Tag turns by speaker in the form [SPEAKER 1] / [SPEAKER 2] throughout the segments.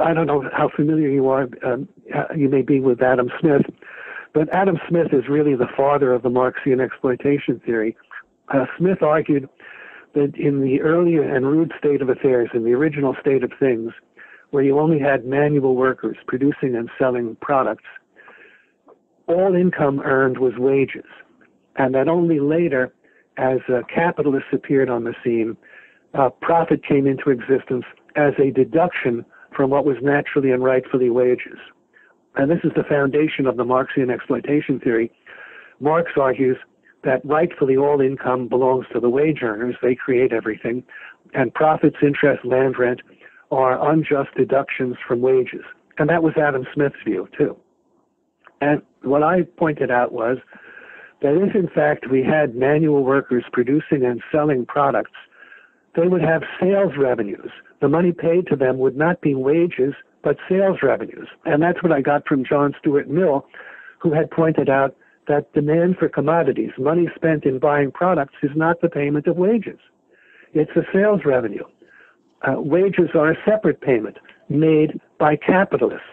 [SPEAKER 1] I don't know how familiar you are. Um, you may be with Adam Smith, but Adam Smith is really the father of the Marxian exploitation theory. Uh, Smith argued that in the early and rude state of affairs, in the original state of things, where you only had manual workers producing and selling products, all income earned was wages. And that only later, as uh, capitalists appeared on the scene, uh, profit came into existence as a deduction from what was naturally and rightfully wages. And this is the foundation of the Marxian exploitation theory. Marx argues that rightfully all income belongs to the wage earners. They create everything. And profits, interest, land rent are unjust deductions from wages. And that was Adam Smith's view, too. And what I pointed out was that if, in fact, we had manual workers producing and selling products, they would have sales revenues. The money paid to them would not be wages, but sales revenues. And that's what I got from John Stuart Mill, who had pointed out that demand for commodities, money spent in buying products, is not the payment of wages. It's a sales revenue. Uh, wages are a separate payment made by capitalists.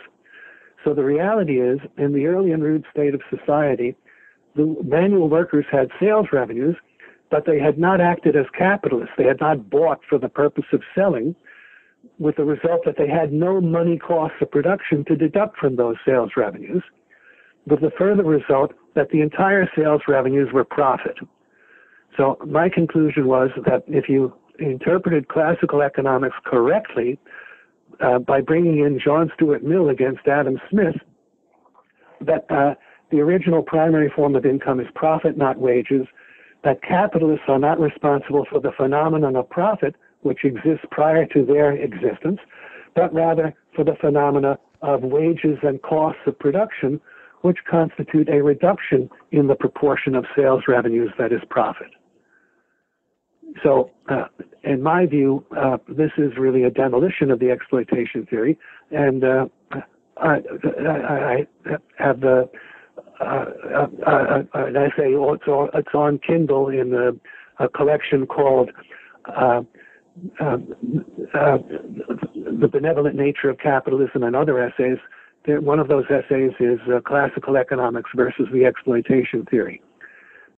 [SPEAKER 1] So the reality is, in the early and rude state of society, the manual workers had sales revenues, but they had not acted as capitalists. They had not bought for the purpose of selling, with the result that they had no money costs of production to deduct from those sales revenues, with the further result that the entire sales revenues were profit. So my conclusion was that if you interpreted classical economics correctly, uh, by bringing in John Stuart Mill against Adam Smith, that uh, the original primary form of income is profit, not wages, that capitalists are not responsible for the phenomenon of profit, which exists prior to their existence, but rather for the phenomena of wages and costs of production, which constitute a reduction in the proportion of sales revenues that is profit. So, uh, in my view, uh, this is really a demolition of the exploitation theory, and uh, I, I, I, have uh, uh, uh, an essay. It's on, it's on Kindle in a, a collection called "The Benevolent Nature of Capitalism" and other essays. One of those essays is classical economics versus the exploitation theory.